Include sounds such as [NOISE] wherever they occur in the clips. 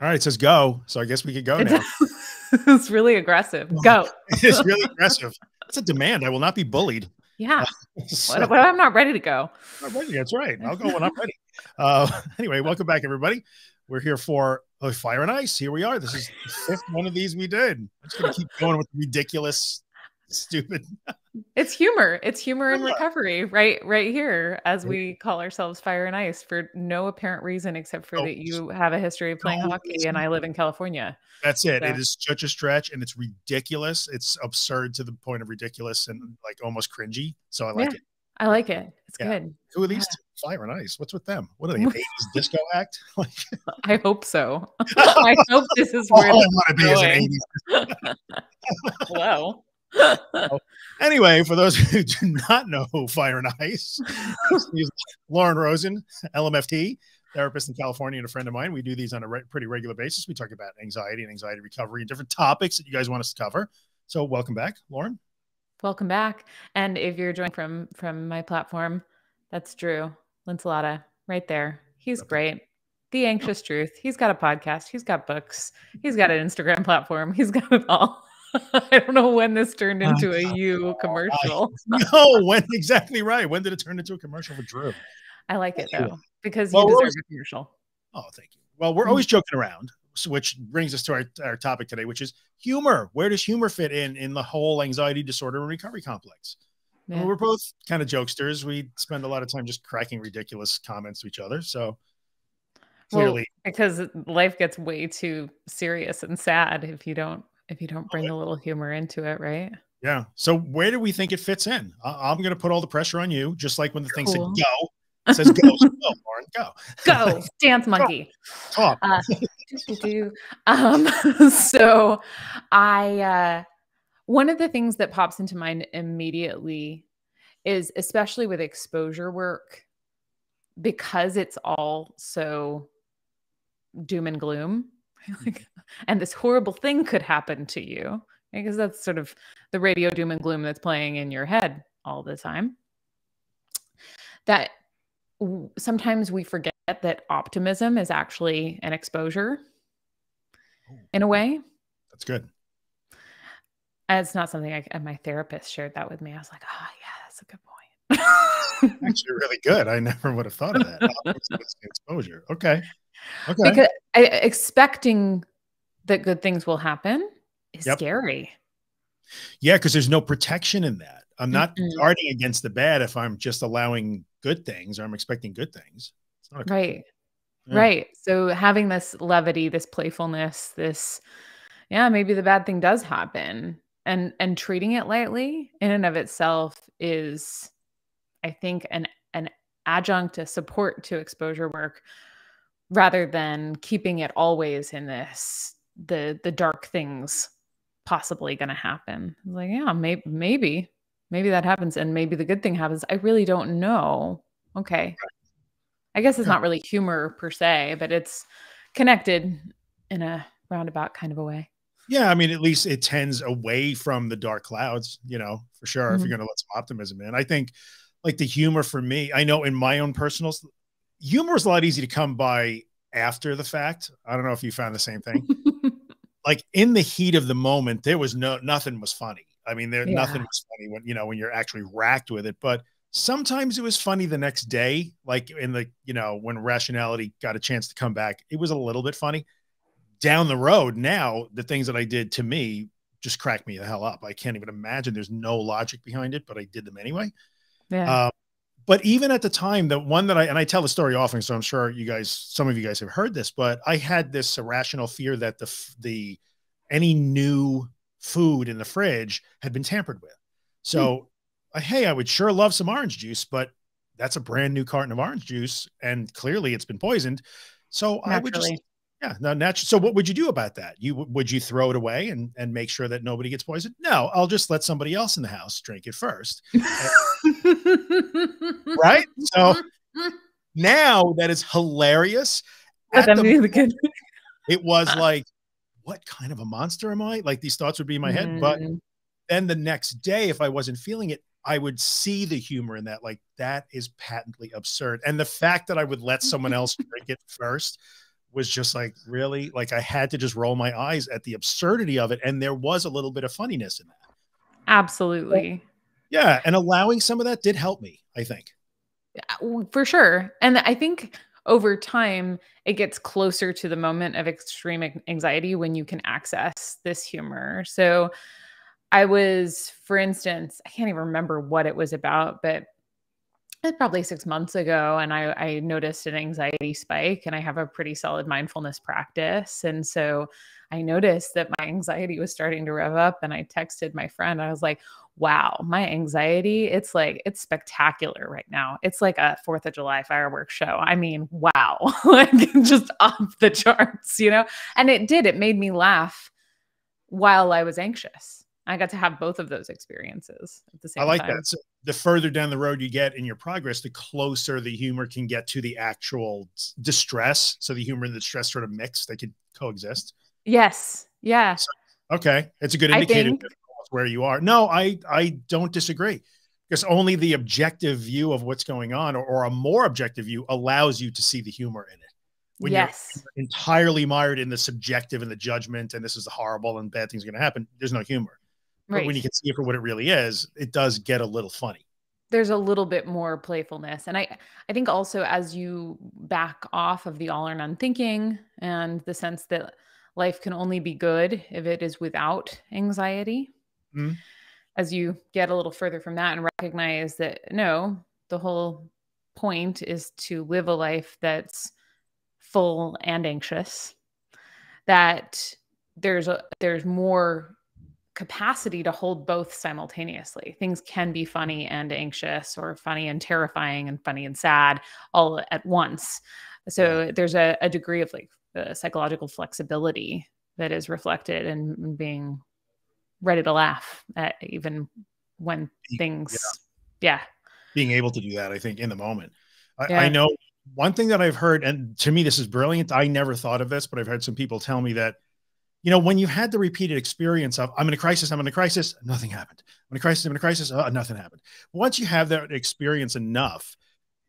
All right, it says go. So I guess we could go now. [LAUGHS] it's really aggressive. Go. [LAUGHS] it's really aggressive. That's a demand. I will not be bullied. Yeah. so, what, what, I'm not ready to go. Ready, that's right. I'll go when I'm ready. [LAUGHS] Uh, anyway, welcome back, everybody. We're here for oh, Fire and Ice. Here we are. This is the fifth one of these we did. I'm just going to keep going with ridiculous stupid. It's humor. It's humor and recovery, right? Right here, as we call ourselves Fire and Ice for no apparent reason except for oh, that you have a history of playing no, hockey and I live in California. That's it. So. It is such a stretch and it's ridiculous. It's absurd to the point of ridiculous and like almost cringy. So I like yeah, it. I like it. It's yeah. good. Who are these yeah. Fire and Ice? What's with them? What are they? An [LAUGHS] 80s disco act? [LAUGHS] I hope so. [LAUGHS] I hope this is oh, where All I want to be is an 80s. Wow anyway, for those [LAUGHS] who do not know Fire and Ice, Lauren Rosen, LMFT, therapist in California and a friend of mine. We do these on a re pretty regular basis. We talk about anxiety and anxiety recovery and different topics that you guys want us to cover. So welcome back, Lauren. Welcome back. And if you're joining from from my platform, that's Drew Linsalata right there. He's okay. great. The Anxious Truth. He's got a podcast. He's got books. He's got an Instagram platform. He's got it all. [LAUGHS] I don't know when this turned uh, into a [LAUGHS] you commercial. [LAUGHS] no, when exactly right. When did it turn into a commercial for Drew? I like it though because well, you deserve a commercial. Oh, thank you. Well, we're mm-hmm. always joking around, which brings us to our, our topic today, which is humor. Where does humor fit in in the whole anxiety disorder and recovery complex? Yeah. Well, we're both kind of jokesters. We spend a lot of time just cracking ridiculous comments to each other. So clearly, well, because life gets way too serious and sad if you don't if you don't bring a little humor into it, right? Yeah. So where do we think it fits in? I- am going to put all the pressure on you, just like when the thing said go. It says go, so go, [LAUGHS] Lauren, go. Go, [LAUGHS] dance monkey. Talk. Uh, um, [LAUGHS] so I, uh, one of the things that pops into mind immediately is especially with exposure work, because it's all so doom and gloom [LAUGHS] like, and this horrible thing could happen to you. Because that's sort of the radio doom and gloom that's playing in your head all the time. That sometimes we forget that optimism is actually an exposure oh. in a way. That's good. It's not something I, my therapist shared that with me. I was like oh yeah that's a good point. Actually really good. I never would have thought of that. [LAUGHS] Exposure. Okay. Okay. Because I, expecting that good things will happen is yep. scary. Yeah, because there's no protection in that. I'm not mm-hmm. guarding against the bad if I'm just allowing good things or I'm expecting good things. right. Yeah. Right. So having this levity, this playfulness, this yeah, maybe the bad thing does happen and and treating it lightly in and of itself is I think an an adjunct, a support to exposure work rather than keeping it always in this the the dark things possibly going to happen like yeah maybe maybe maybe that happens and maybe the good thing happens. I really don't know. Okay. I guess it's not really humor per se but it's connected in a roundabout kind of a way. Yeah i mean at least it tends away from the dark clouds you know for sure mm-hmm. if you're going to let some optimism in. I think like the humor for me i know in my own personal humor is a lot easy to come by after the fact. I don't know if you found the same thing. [LAUGHS] like in the heat of the moment, there was no nothing was funny. I mean, there yeah. nothing was funny when you know when you're actually racked with it. But sometimes it was funny the next day, like in the you know when rationality got a chance to come back, it was a little bit funny. Down the road, now the things that I did to me just cracked me the hell up. I can't even imagine. There's no logic behind it, but I did them anyway. Yeah. Um, but even at the time, the one that I and I tell the story often, so I'm sure you guys, some of you guys have heard this, but I had this irrational fear that the the any new food in the fridge had been tampered with. So, hmm. hey, I would sure love some orange juice, but that's a brand new carton of orange juice, and clearly it's been poisoned. So Naturally. I would just yeah, no, natural. So what would you do about that? You would you throw it away and and make sure that nobody gets poisoned? No, I'll just let somebody else in the house drink it first. [LAUGHS] right? So now that is hilarious. The it was [LAUGHS] like, what kind of a monster am I? Like these thoughts would be in my head. Mm. But then the next day, if I wasn't feeling it, I would see the humor in that. Like that is patently absurd. And the fact that I would let someone else [LAUGHS] drink it first was just like really like I had to just roll my eyes at the absurdity of it. And there was a little bit of funniness in that. Absolutely. Yeah. And allowing some of that did help me, I think. For sure. And I think over time, it gets closer to the moment of extreme anxiety when you can access this humor. So I was, for instance, I can't even remember what it was about, but probably six months ago and I, I noticed an anxiety spike and i have a pretty solid mindfulness practice and so i noticed that my anxiety was starting to rev up and i texted my friend i was like wow my anxiety it's like it's spectacular right now it's like a fourth of july fireworks show i mean wow [LAUGHS] like just off the charts you know and it did it made me laugh while i was anxious I got to have both of those experiences at the same time. I like time. that. So the further down the road you get in your progress, the closer the humor can get to the actual distress. So the humor and the stress sort of mix, they could coexist. Yes. Yeah. So, okay. It's a good indicator where you are. No, I, I don't disagree because only the objective view of what's going on or, or a more objective view allows you to see the humor in it when yes. you're entirely mired in the subjective and the judgment and this is horrible and bad things are going to happen there's no humor Right. But when you can see it for what it really is, it does get a little funny. There's a little bit more playfulness. And I I think also as you back off of the all or none thinking and the sense that life can only be good if it is without anxiety. Mm-hmm. As you get a little further from that and recognize that no, the whole point is to live a life that's full and anxious that there's a there's more capacity to hold both simultaneously. Things can be funny and anxious, or funny and terrifying, and funny and sad all at once. So there's a, a, degree of like uh, psychological flexibility that is reflected in being ready to laugh at even when things, yeah. yeah. Being able to do that, I think, in the moment. I, yeah. I know one thing that I've heard, and to me, this is brilliant. I never thought of this, but I've heard some people tell me that you know, when you've had the repeated experience of I'm in a crisis, I'm in a crisis, nothing happened. I'm in a crisis, I'm in a crisis, uh, nothing happened. Once you have that experience enough,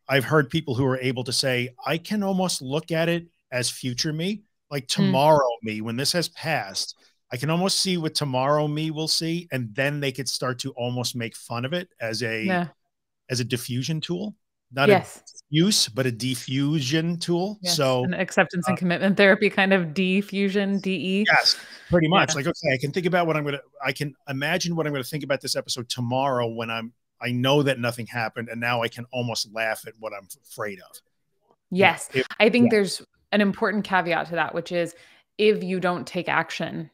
I've heard people who are able to say, I can almost look at it as future me, like hmm. tomorrow mm. me, when this has passed, I can almost see what tomorrow me will see, and then they could start to almost make fun of it as a yeah. as a defusion tool not yes. a use, but a defusion tool. Yes. So an acceptance uh, and commitment therapy kind of defusion, DE. Yes, pretty much. Yeah. Like, okay, I can think about what I'm going to, I can imagine what I'm going to think about this episode tomorrow when I'm, I know that nothing happened. And now I can almost laugh at what I'm afraid of. Yes. If, I think yeah. there's an important caveat to that, which is if you don't take action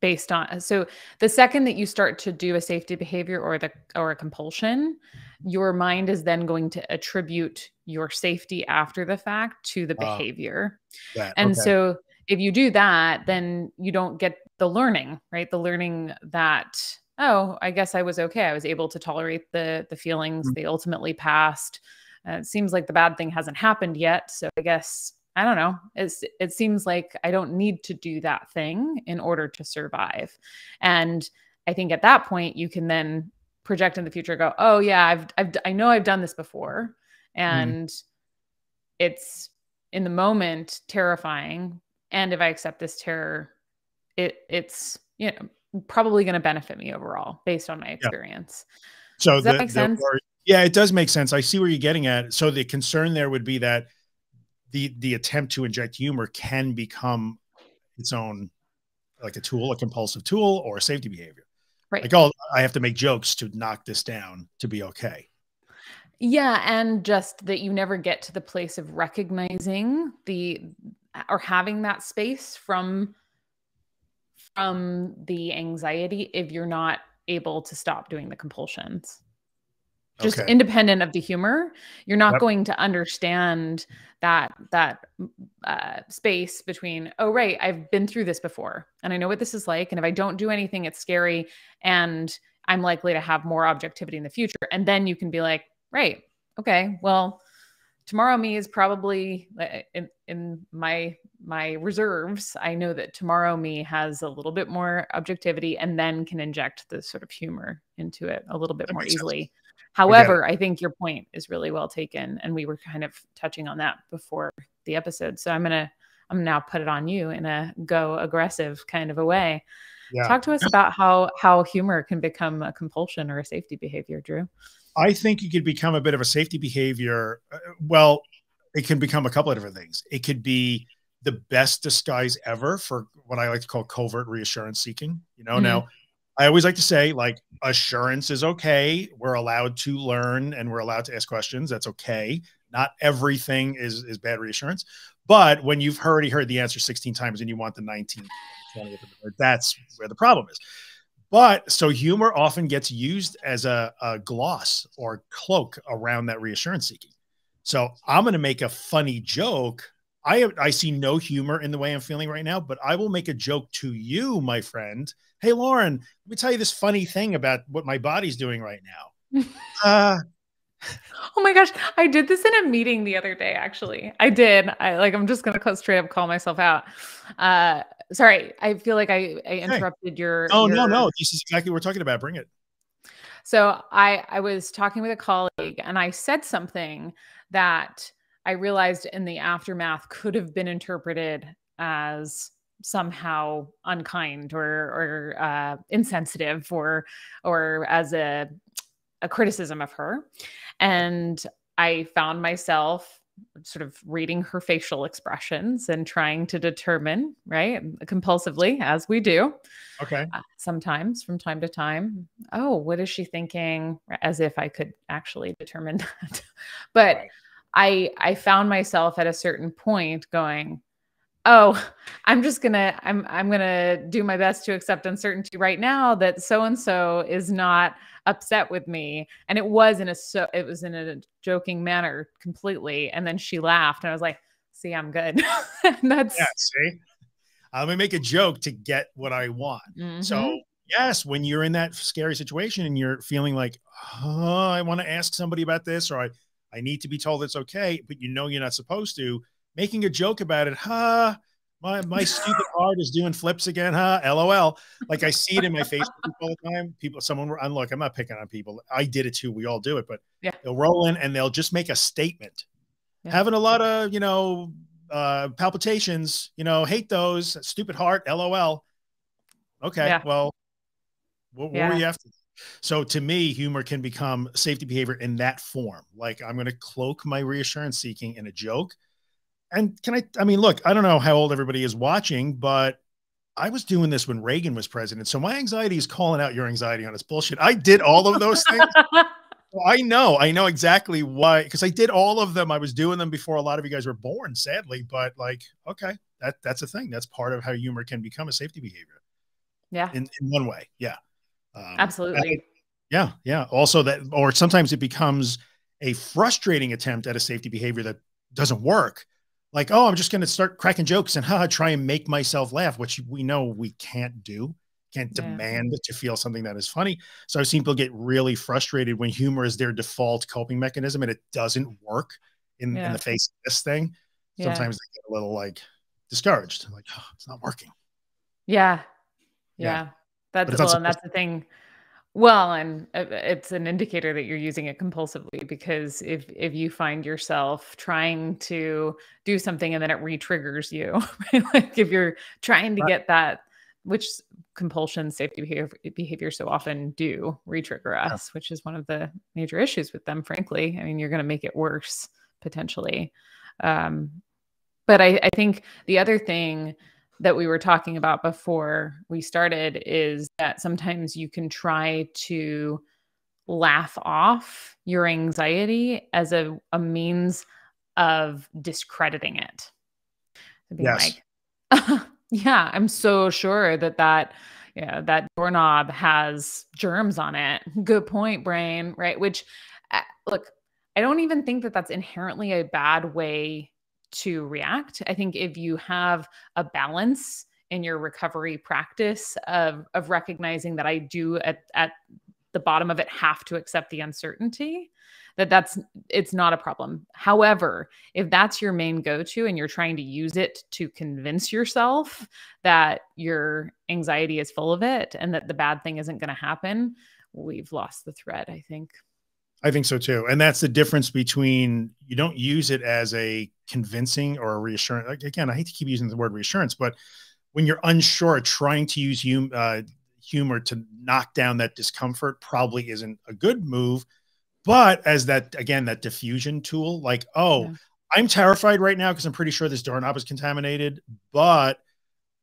based on so the second that you start to do a safety behavior or the or a compulsion your mind is then going to attribute your safety after the fact to the ah, behavior. uh, that, and okay. so if you do that then you don't get the learning right? The learning that oh i guess i was okay. I was able to tolerate the the feelings mm-hmm. they ultimately passed. Uh, it seems like the bad thing hasn't happened yet. So i guess I don't know. It's, it seems like I don't need to do that thing in order to survive. And I think at that point, you can then project in the future, go, oh, yeah, I've, I've, I know I've done this before. Mm-hmm. And mm. it's in the moment terrifying. And if I accept this terror, it, it's, you know, probably going to benefit me overall based on my experience. Yeah. So Does that the, make sense? Yeah, it does make sense. I see where you're getting at. So the concern there would be that the the attempt to inject humor can become its own like a tool, a compulsive tool, or a safety behavior. Right. Like, oh, I have to make jokes to knock this down to be okay. Yeah, and just that you never get to the place of recognizing the or having that space from from the anxiety if you're not able to stop doing the compulsions just okay. independent of the humor you're not yep. going to understand that that uh, space between oh right i've been through this before and i know what this is like and if i don't do anything it's scary and i'm likely to have more objectivity in the future and then you can be like right okay well tomorrow me is probably uh, in, in my my reserves i know that tomorrow me has a little bit more objectivity and then can inject the sort of humor into it a little bit that more easily sense. However, I think your point is really well taken, and we were kind of touching on that before the episode. So I'm gonna I'm now put it on you in a go aggressive kind of a way. Yeah. Talk to us about how how humor can become a compulsion or a safety behavior, Drew. I think it could become a bit of a safety behavior. Uh, well, it can become a couple of different things. It could be the best disguise ever for what I like to call covert reassurance seeking. You know, mm-hmm. now I always like to say, like, assurance is okay. We're allowed to learn and we're allowed to ask questions. That's okay. Not everything is is bad reassurance. But when you've already heard the answer 16 times and you want the 19th, that's where the problem is. But so humor often gets used as a, a gloss or cloak around that reassurance seeking. So I'm going to make a funny joke. I I see no humor in the way I'm feeling right now, but I will make a joke to you, my friend. Hey, Lauren, let me tell you this funny thing about what my body's doing right now. [LAUGHS] uh, Oh my gosh, I did this in a meeting the other day. Actually, I did. I like. I'm just gonna straight up call myself out. Uh, sorry, I feel like I, I interrupted hey. your. Oh your... no, no, this is exactly what we're talking about. Bring it. So I I was talking with a colleague and I said something that I realized in the aftermath could have been interpreted as somehow unkind or or uh, insensitive or or as a a criticism of her. And I found myself sort of reading her facial expressions and trying to determine, right, compulsively, as we do. Okay. Uh, sometimes from time to time, oh, what is she thinking? As if I could actually determine [LAUGHS] that. but right. I I found myself at a certain point going, oh [LAUGHS] i'm just gonna i'm i'm gonna do my best to accept uncertainty right now that so and so is not upset with me. And it was in a so it was in a joking manner completely. And then she laughed and i was like see i'm good. [LAUGHS] That's yeah see? I'm gonna make a joke to get what i want. Mm-hmm. so yes when you're in that scary situation and you're feeling like oh i want to ask somebody about this or i i need to be told it's okay but you know you're not supposed to making a joke about it. Huh? My my stupid [LAUGHS] heart is doing flips again, huh? LOL. Like I see it in my Facebook all the time. People, someone, and look, I'm not picking on people. I did it too. We all do it, but yeah. they'll roll in and they'll just make a statement. Yeah. Having a lot of, you know, uh, palpitations, you know, hate those. Stupid heart, LOL. Okay, yeah. well, what, what were you after? So to me, humor can become safety behavior in that form. Like I'm going to cloak my reassurance seeking in a joke and can I, I mean, look, I don't know how old everybody is watching, but I was doing this when Reagan was president. So my anxiety is calling out your anxiety on this bullshit. I did all of those things. [LAUGHS] I know, I know exactly why, because I did all of them. I was doing them before a lot of you guys were born, sadly, but like, okay, that that's a thing. That's part of how humor can become a safety behavior. Yeah. In, in one way. Yeah. Um, Absolutely. yeah. Yeah. Also that, or sometimes it becomes a frustrating attempt at a safety behavior that doesn't work like, oh, I'm just going to start cracking jokes and [LAUGHS] haha, try and make myself laugh, which we know we can't do. Can't yeah. demand to feel something that is funny. So I've seen people get really frustrated when humor is their default coping mechanism and it doesn't work in, yeah. in the face of this thing. Sometimes they get a little like discouraged, like, oh, it's not working. Yeah. Yeah. That's well, and that's the thing well, and uh, it's an indicator that you're using it compulsively because if if you find yourself trying to do something and then it re-triggers you, right? [LAUGHS] like if you're trying to get that, which compulsion safety behavior, behavior so often do re-trigger us, which is one of the major issues with them. Frankly, I mean, you're going to make it worse potentially. Um, but I, I think the other thing that we were talking about before we started is that sometimes you can try to laugh off your anxiety as a, a means of discrediting it. Yes. Like, [LAUGHS] yeah, I'm so sure that that yeah, that doorknob has germs on it. [LAUGHS] Good point, brain. Right. Which, uh, look, I don't even think that that's inherently a bad way to react. I think if you have a balance in your recovery practice of of recognizing that I do at at the bottom of it have to accept the uncertainty that that's it's not a problem. However, if that's your main go-to and you're trying to use it to convince yourself that your anxiety is full of it and that the bad thing isn't going to happen, we've lost the thread, I think. I think so too. And that's the difference between you don't use it as a convincing or a reassurance. Like, again, I hate to keep using the word reassurance, but when you're unsure, trying to use hum, uh, humor to knock down that discomfort probably isn't a good move. But as that, again, that defusion tool, like, oh, yeah. I'm terrified right now because I'm pretty sure this doorknob is contaminated, but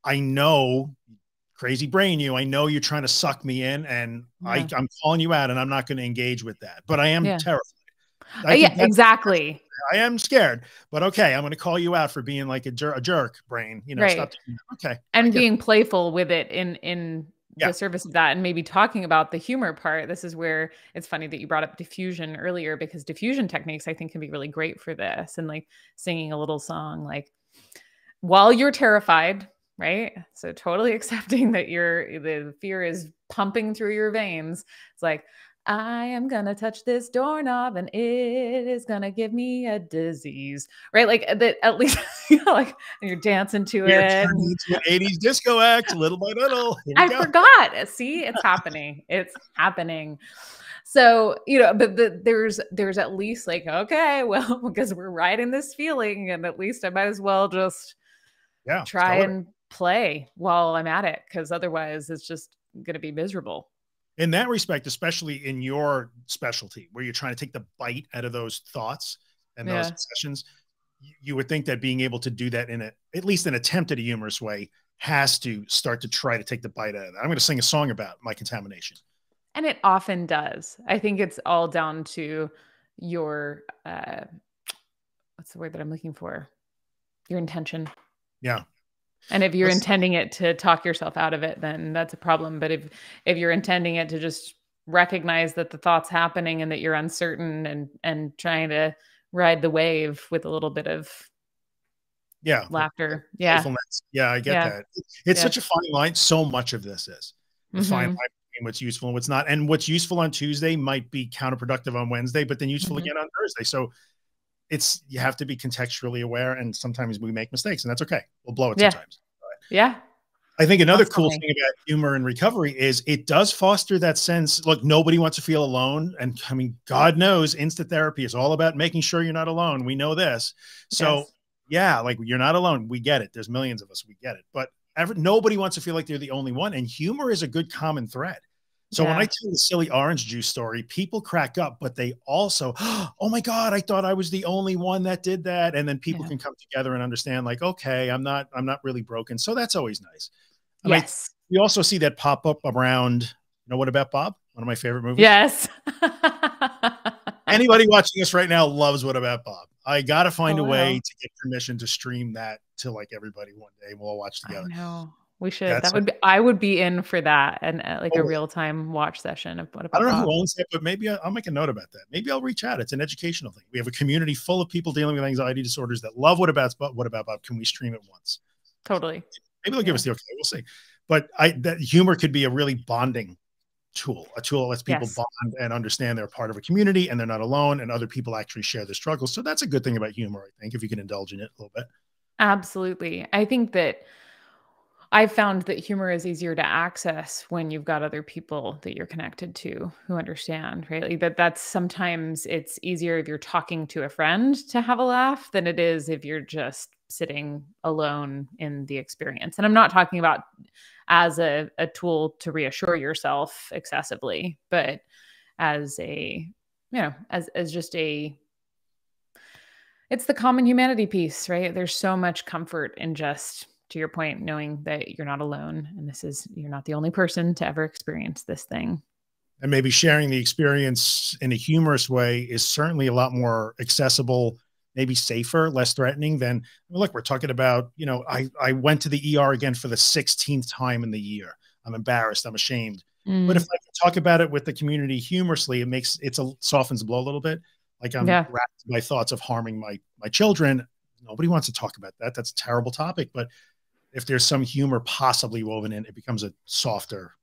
I know crazy brain you i know you're trying to suck me in and yeah. I, i'm calling you out and i'm not going to engage with that but i am yeah. terrified uh, yeah exactly [LAUGHS] i am scared but okay i'm going to call you out for being like a, jer- a jerk brain you know right. okay and being playful with it in in yeah. the service of that and maybe talking about the humor part this is where it's funny that you brought up defusion earlier because defusion techniques i think can be really great for this and like singing a little song like while you're terrified right? So totally [LAUGHS] accepting that your the fear is pumping through your veins. It's like I am gonna touch this doorknob and it is gonna give me a disease, right? Like uh, that. At [LAUGHS] least you know, like you're dancing to you're it. An '80s disco act, little by little. I go. forgot. See, it's happening. It's happening. So you know, but the, there's there's at least like okay, [LAUGHS] well, because we're riding this feeling, and at least I might as well just yeah try and play while I'm at it because otherwise it's just going to be miserable. In that respect, especially in your specialty where you're trying to take the bite out of those thoughts and those yeah. sessions, you would think that being able to do that in a, at least an attempt at a humorous way has to start to try to take the bite out of that. I'm going to sing a song about my contamination. And it often does. I think it's all down to your, uh, what's the word that I'm looking for? Your intention. Yeah. And if you're intending it to talk yourself out of it, then that's a problem. But if if you're intending it to just recognize that the thought's happening and that you're uncertain and and trying to ride the wave with a little bit of yeah laughter yeah yeah i get yeah. that it's yeah. such a fine line so much of this is the mm-hmm. fine line between what's useful and what's not and what's useful on tuesday might be counterproductive on wednesday but then useful mm-hmm. again on thursday so it's you have to be contextually aware and sometimes we make mistakes and that's okay. We'll blow it yeah. sometimes. But yeah. I think another cool thing about humor and recovery is it does foster that sense look nobody wants to feel alone and i mean god knows instant therapy is all about making sure you're not alone. We know this. So yes. yeah like you're not alone. We get it. There's millions of us. We get it. But ever, nobody wants to feel like they're the only one and humor is a good common thread so yeah. when I tell the silly orange juice story, people crack up, but they also, [GASPS] oh my God, I thought I was the only one that did that. And then people yeah. can come together and understand, like, okay, I'm not, I'm not really broken. So that's always nice. I yes. Mean, we also see that pop up around, you know, what about Bob? One of my favorite movies. Yes. [LAUGHS] Anybody watching this right now loves What About Bob. I got to find oh, a way wow. to get permission to stream that to like everybody one day. We'll all watch together. I know. We should. That's that would be. I would be in for that, and uh, like oh, a real time watch session of what about. I don't know who owns it, but maybe I'll, I'll make a note about that. Maybe I'll reach out. It's an educational thing. We have a community full of people dealing with anxiety disorders that love what about but what about Bob? Can we stream it once? Totally. Maybe they'll give yeah. us the okay. We'll see. But I that humor could be a really bonding tool, a tool that lets people yes. bond and understand they're part of a community and they're not alone, and other people actually share their struggles. So that's a good thing about humor, I think, if you can indulge in it a little bit. Absolutely. I think that I found that humor is easier to access when you've got other people that you're connected to who understand, right? Like that that's sometimes it's easier if you're talking to a friend to have a laugh than it is if you're just sitting alone in the experience. And I'm not talking about as a, a tool to reassure yourself excessively, but as a, you know, as as just a it's the common humanity piece, right? There's so much comfort in just to your point, knowing that you're not alone and this is, you're not the only person to ever experience this thing. And maybe sharing the experience in a humorous way is certainly a lot more accessible, maybe safer, less threatening than look, we're talking about, you know, I, I went to the ER again for the 16th time in the year. I'm embarrassed. I'm ashamed. Mm. But if I can talk about it with the community humorously, it makes it's a softens the blow a little bit. Like I'm yeah. wrapped by thoughts of harming my my children. Nobody wants to talk about that. That's a terrible topic. But if there's some humor possibly woven in, it becomes a softer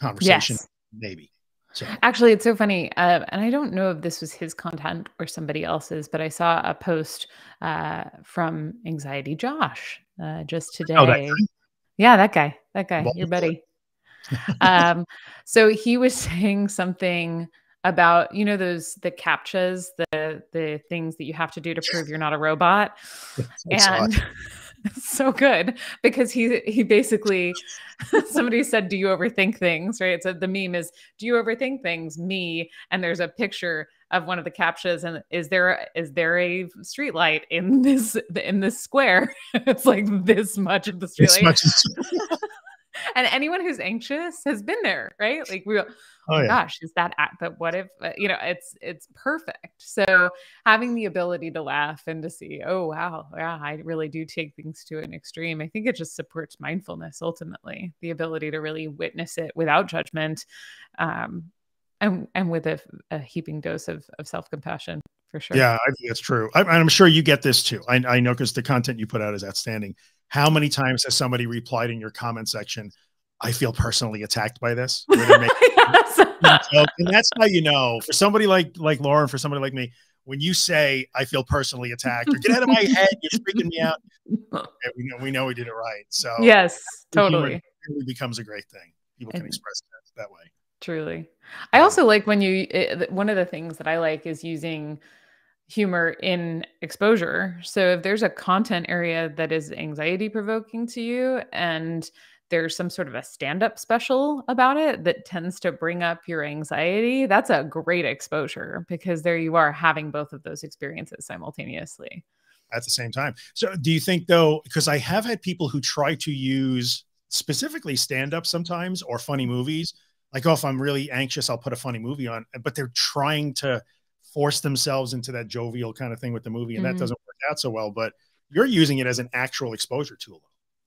conversation, yes. maybe. So. Actually, it's so funny. Uh, and I don't know if this was his content or somebody else's, but I saw a post uh, from Anxiety Josh uh, just today. Oh, that yeah, that guy, that guy, your buddy. [LAUGHS] um, so he was [LAUGHS] saying something about you know those the captchas the the things that you have to do to prove you're not a robot and [LAUGHS] [LAUGHS] so good because he he basically [LAUGHS] somebody said do you overthink things? Right? So the meme is do you overthink things? Me. And there's a picture of one of the captchas and is there is there a street light in this in this square? [LAUGHS] It's like this much of the street light and anyone who's anxious has been there right? Like we oh, oh yeah. gosh is that but what if uh, you know it's it's perfect. So having the ability to laugh and to see oh wow yeah i really do take things to an extreme i think it just supports mindfulness ultimately the ability to really witness it without judgment um, and and with a, a heaping dose of, of self-compassion for sure. Yeah i think that's true. I, i'm sure you get this too. I, I know because the content you put out is outstanding how many times has somebody replied in your comment section I feel personally attacked by this. [LAUGHS] yes. and that's how you know for somebody like like Lauren, for somebody like me, when you say I feel personally attacked or get out of my head, you're freaking me out. [LAUGHS] we know we know we did it right. So yes, totally. It really becomes a great thing. People can express that that way. Truly. I um, also like when you, it, one of the things that I like is using humor in exposure. So if there's a content area that is anxiety provoking to you and there's some sort of a stand up special about it that tends to bring up your anxiety, that's a great exposure because there you are having both of those experiences simultaneously at the same time. So do you think though, because I have had people who try to use specifically stand up sometimes or funny movies like, oh, if I'm really anxious, I'll put a funny movie on. But they're trying to force themselves into that jovial kind of thing with the movie, and mm-hmm. that doesn't work out so well. But you're using it as an actual exposure tool.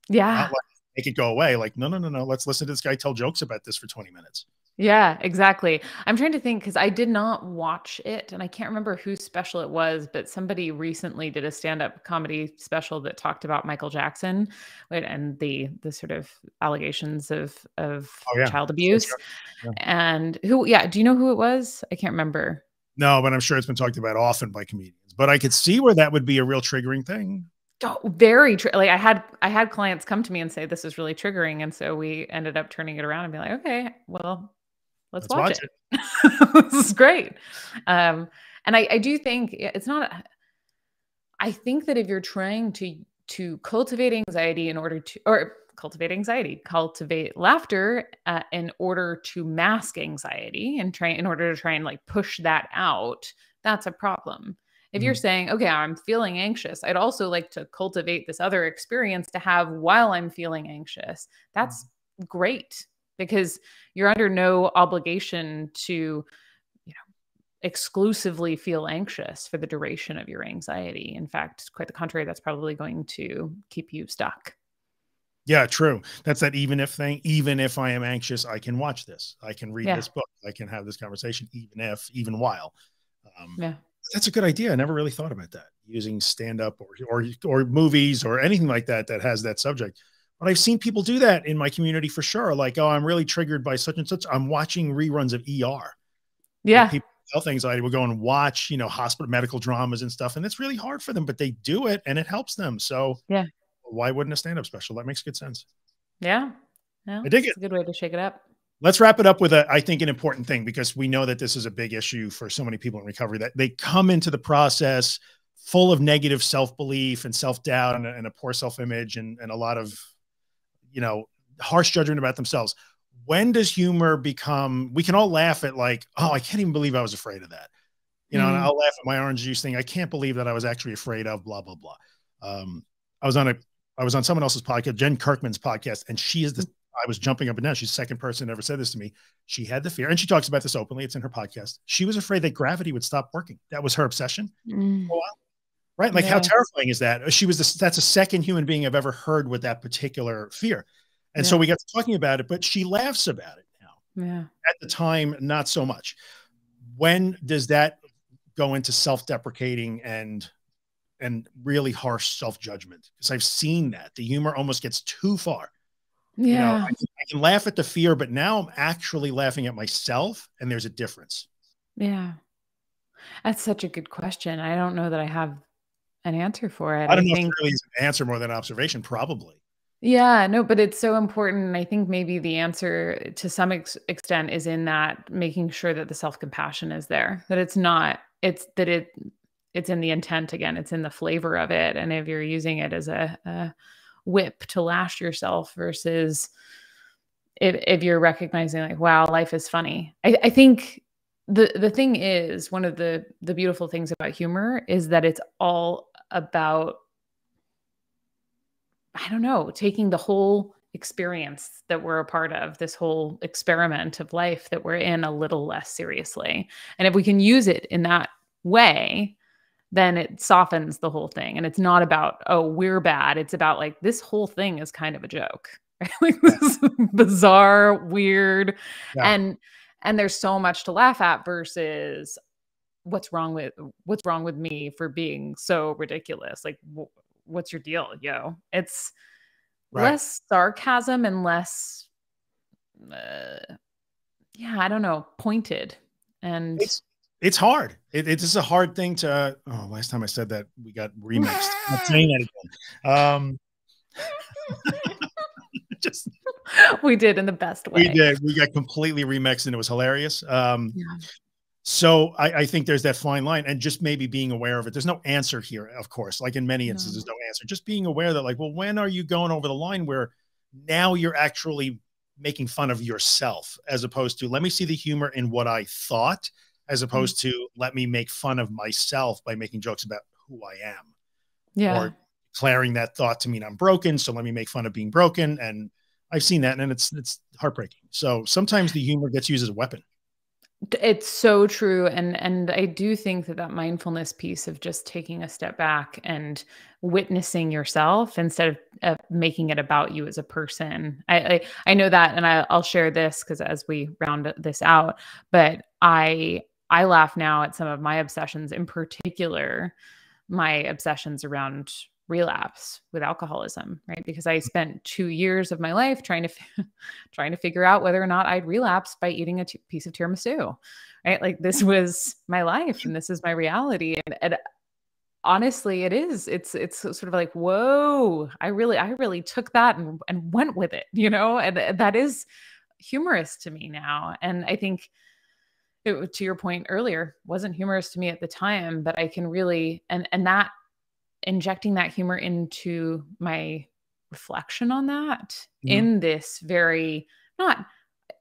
Yeah. Like make it go away. Like, no, no, no, no. Let's listen to this guy tell jokes about this for 20 minutes. Yeah, exactly. I'm trying to think because I did not watch it and I can't remember whose special it was, but somebody recently did a stand-up comedy special that talked about Michael Jackson and the the sort of allegations of of oh, yeah. child abuse. Yeah. And who yeah, do you know who it was? I can't remember. No, but I'm sure it's been talked about often by comedians. But I could see where that would be a real triggering thing. Oh, very tr- like I had I had clients come to me and say this is really triggering, and so we ended up turning it around and be like, okay, well, let's, let's watch, watch, it. it. [LAUGHS] this is great. Um, and I, I do think it's not. I think that if you're trying to to cultivate anxiety in order to or cultivate anxiety, cultivate laughter uh, in order to mask anxiety and try in order to try and like push that out, that's a problem. If you're mm-hmm. saying, okay, I'm feeling anxious, I'd also like to cultivate this other experience to have while I'm feeling anxious. That's mm-hmm. great because you're under no obligation to you know exclusively feel anxious for the duration of your anxiety in fact quite the contrary that's probably going to keep you stuck yeah true that's that even if thing even if i am anxious i can watch this i can read yeah. this book i can have this conversation even if even while um, yeah that's a good idea i never really thought about that using stand up or or or movies or anything like that that has that subject but I've seen people do that in my community for sure. Like, oh, I'm really triggered by such and such. I'm watching reruns of ER. Yeah. people health anxiety will go and watch, you know, hospital medical dramas and stuff. And it's really hard for them, but they do it and it helps them. So yeah. Why wouldn't a stand-up special? That makes good sense. Yeah. Yeah. I dig it. a good way to shake it up. Let's wrap it up with a, I think, an important thing because we know that this is a big issue for so many people in recovery that they come into the process full of negative self-belief and self-doubt and, and a poor self-image and, and a lot of you know, harsh judgment about themselves. When does humor become, we can all laugh at like, oh, I can't even believe I was afraid of that. You know, mm-hmm. and I'll laugh at my orange juice thing. I can't believe that I was actually afraid of blah, blah, blah. Um, I was on a, I was on someone else's podcast, Jen Kirkman's podcast, and she is the, I was jumping up and down. She's the second person ever said this to me. She had the fear, and she talks about this openly. It's in her podcast. She was afraid that gravity would stop working. That was her obsession. Mm. Right? Like, yeah. how terrifying is that? She was the, that's a second human being I've ever heard with that particular fear. And yeah. so we got to talking about it, but she laughs about it now. Yeah. At the time, not so much. When does that go into self-deprecating and and really harsh self-judgment? Because I've seen that. The humor almost gets too far. Yeah. You know, I, can, I can laugh at the fear, but now I'm actually laughing at myself, and there's a difference. Yeah. That's such a good question. I don't know that I have an answer for it. I don't I know think... if really is an answer more than observation, probably. Yeah, no, but it's so important. And I think maybe the answer to some ex- extent is in that making sure that the self-compassion is there, that it's not, it's that it, it's in the intent again, it's in the flavor of it. And if you're using it as a, a whip to lash yourself versus if, if you're recognizing like, wow, life is funny. I, I think the the thing is one of the the beautiful things about humor is that it's all about I don't know, taking the whole experience that we're a part of, this whole experiment of life that we're in a little less seriously. And if we can use it in that way, then it softens the whole thing. And it's not about, oh, we're bad. It's about like this whole thing is kind of a joke. [LAUGHS] Right? like this bizarre, weird. Yeah. And and there's so much to laugh at versus what's wrong with what's wrong with me for being so ridiculous. Like what's your deal, yo? It's right. less sarcasm and less, uh, yeah, I don't know, pointed. And it's, it's hard. It, it's a hard thing to. Oh, last time I said that, we got remixed. I'm not saying that again. Um, [LAUGHS] just we did in the best way. We did. We got completely remixed, and it was hilarious. Um, yeah. So I, I, think there's that fine line and just maybe being aware of it. There's no answer here, of course, like in many instances, no. no answer. Just being aware that like, well, when are you going over the line where now you're actually making fun of yourself as opposed to let me see the humor in what I thought, as mm-hmm. opposed mm-hmm. to let me make fun of myself by making jokes about who I am. Yeah. Or declaring that thought to mean I'm broken. So let me make fun of being broken. And I've seen that and it's it's heartbreaking. So sometimes the humor gets used as a weapon. It's so true, and and I do think that that mindfulness piece of just taking a step back and witnessing yourself instead of, of making it about you as a person. I I, I know that, and I, I'll share this because as we round this out, but I I laugh now at some of my obsessions, in particular, my obsessions around relapse with alcoholism right? Because i spent 2 years of my life trying to [LAUGHS] trying to figure out whether or not i'd relapse by eating a piece of tiramisu right? Like this was my life and this is my reality. And, and honestly it is it's it's sort of like whoa i really i really took that and, and went with it you know? And that is humorous to me now. And i think it, to your point earlier wasn't humorous to me at the time but i can really and and that injecting that humor into my reflection on that mm-hmm. in this very not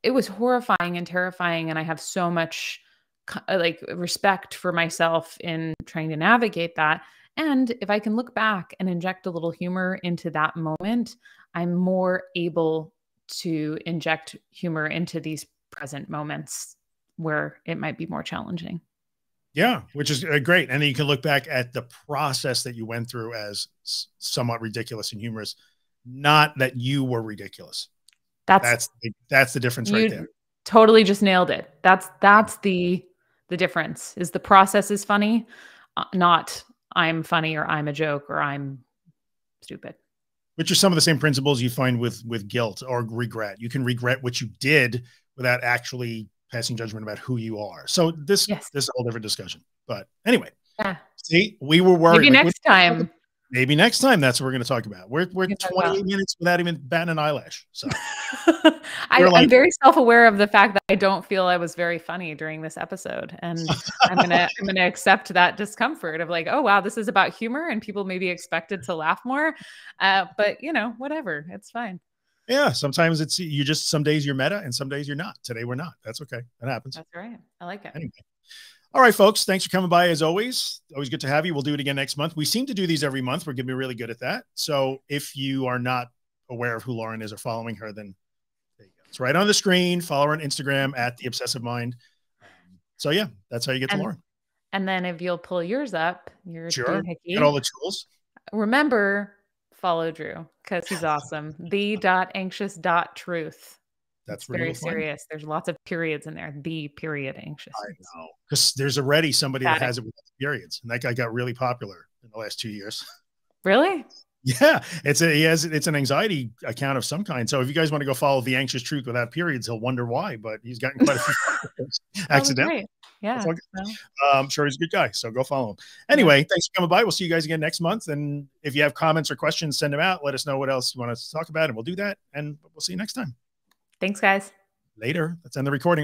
it was horrifying and terrifying and i have so much uh, like respect for myself in trying to navigate that and if i can look back and inject a little humor into that moment i'm more able to inject humor into these present moments where it might be more challenging yeah, which is uh, great. And then you can look back at the process that you went through as somewhat ridiculous and humorous, not that you were ridiculous. That's that's the, that's the difference right there. Totally just nailed it. That's that's the the difference. Is the process is funny, uh, not I'm funny or I'm a joke or I'm stupid. Which are some of the same principles you find with with guilt or regret. You can regret what you did without actually passing judgment about who you are. So this yes. this is a whole different discussion. But anyway, yeah. see, we were worried. Maybe like, next time. Maybe next time that's what we're going to talk about. We're we're 28 minutes without even batting an eyelash. So [LAUGHS] I, am very self aware of the fact that I don't feel I was very funny during this episode, and I'm gonna [LAUGHS] I'm gonna accept that discomfort of like, oh wow, this is about humor, and people may be expected to laugh more, uh, but you know, whatever, it's fine. Yeah, sometimes it's you just some days you're meta and some days you're not. Today we're not. That's okay. That happens. That's right. I like it. Anyway. All right, folks. Thanks for coming by as always. Always good to have you. We'll do it again next month. We seem to do these every month. We're going to be really good at that. So if you are not aware of who Lauren is or following her, then there you go. It's right on the screen. Follow her on Instagram at the obsessive mind. Um, so yeah, that's how you get to Lauren. And then if you'll pull yours up, your sure. Get all the tools. Remember, follow Drew because he's [LAUGHS] awesome. the dot anxious dot truth. That's very serious. There's lots of periods in there. The period anxious. I know because there's already somebody that, that has it with periods, and that guy got really popular in the last two years. [LAUGHS] Really? Yeah, it's a he has it's an anxiety account of some kind. So if you guys want to go follow the anxious truth without periods, he'll wonder why. But he's gotten quite a few [LAUGHS] accidentally. Yeah. I'm sure he's a good guy. So go follow him. Anyway, yeah. thanks for coming by. We'll see you guys again next month. And if you have comments or questions, send them out. Let us know what else you want us to talk about, and we'll do that. And we'll see you next time. Thanks, guys. Later. Let's end the recording.